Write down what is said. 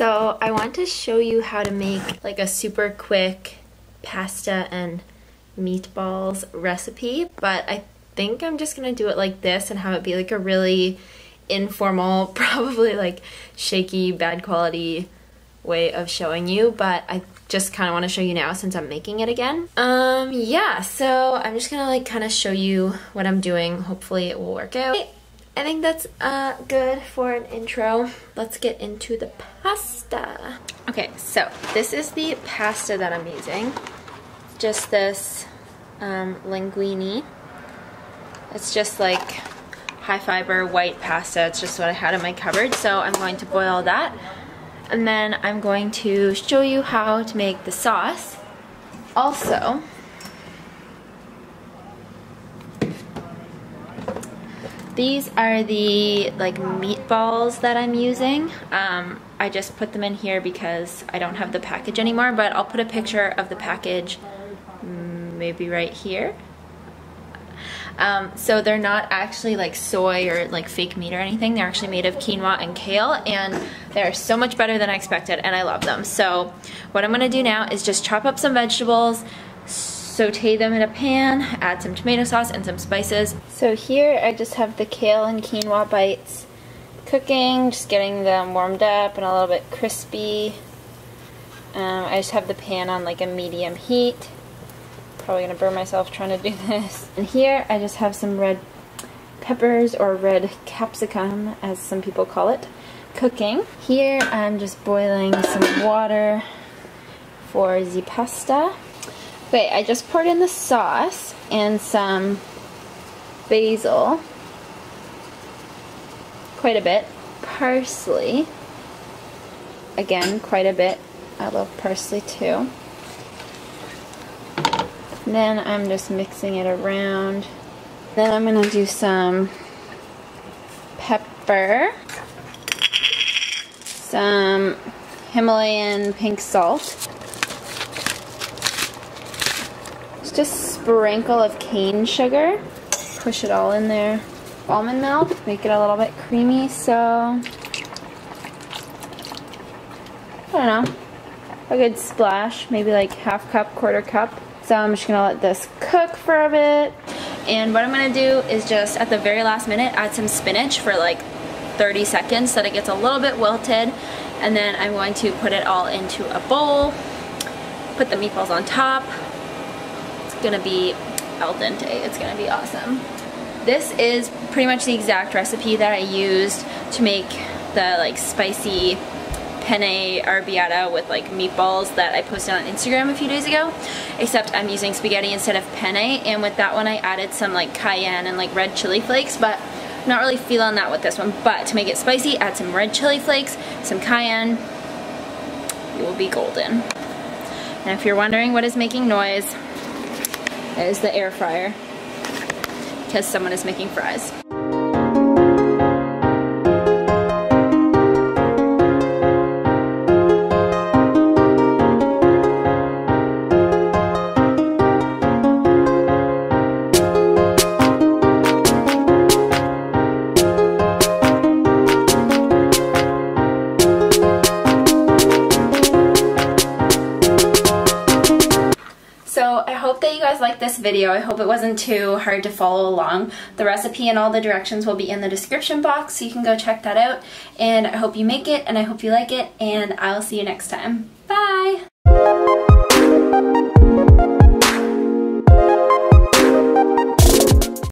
So I want to show you how to make like a super quick pasta and meatballs recipe, but I think I'm just gonna do it like this and have it be like a really informal, probably like shaky, bad quality way of showing you, but I just kind of want to show you now since I'm making it again. Um, yeah, so I'm just gonna like kind of show you what I'm doing. Hopefully it will work out. I think that's uh, good for an intro. Let's get into the pasta. Okay, so this is the pasta that I'm using. Just this um, linguine. It's just like high fiber white pasta. It's just what I had in my cupboard. So I'm going to boil that. And then I'm going to show you how to make the sauce. Also, These are the like meatballs that I'm using. Um, I just put them in here because I don't have the package anymore, but I'll put a picture of the package mm, maybe right here. Um, so they're not actually like soy or like fake meat or anything. They're actually made of quinoa and kale and they're so much better than I expected and I love them. So what I'm gonna do now is just chop up some vegetables, saute them in a pan, add some tomato sauce and some spices. So here I just have the kale and quinoa bites cooking, just getting them warmed up and a little bit crispy. Um, I just have the pan on like a medium heat. Probably gonna burn myself trying to do this. And here I just have some red peppers or red capsicum as some people call it cooking. Here I'm just boiling some water for the pasta. Wait, I just poured in the sauce and some basil. Quite a bit. Parsley. Again, quite a bit. I love parsley too. Then I'm just mixing it around. Then I'm going to do some pepper, some Himalayan pink salt, just sprinkle of cane sugar. Push it all in there. Almond milk, make it a little bit creamy, so I don't know, a good splash, maybe like half cup, quarter cup. So I'm just gonna let this cook for a bit. And what I'm gonna do is just at the very last minute add some spinach for like 30 seconds so that it gets a little bit wilted. And then I'm going to put it all into a bowl, put the meatballs on top, gonna be al dente. It's gonna be awesome. This is pretty much the exact recipe that I used to make the like spicy penne arrabbiata with like meatballs that I posted on Instagram a few days ago except I'm using spaghetti instead of penne and with that one I added some like cayenne and like red chili flakes but I'm not really feeling that with this one but to make it spicy add some red chili flakes some cayenne you will be golden and if you're wondering what is making noise is the air fryer because someone is making fries. Hope that you guys liked this video. I hope it wasn't too hard to follow along. The recipe and all the directions will be in the description box, so you can go check that out. And I hope you make it, and I hope you like it, and I'll see you next time. Bye!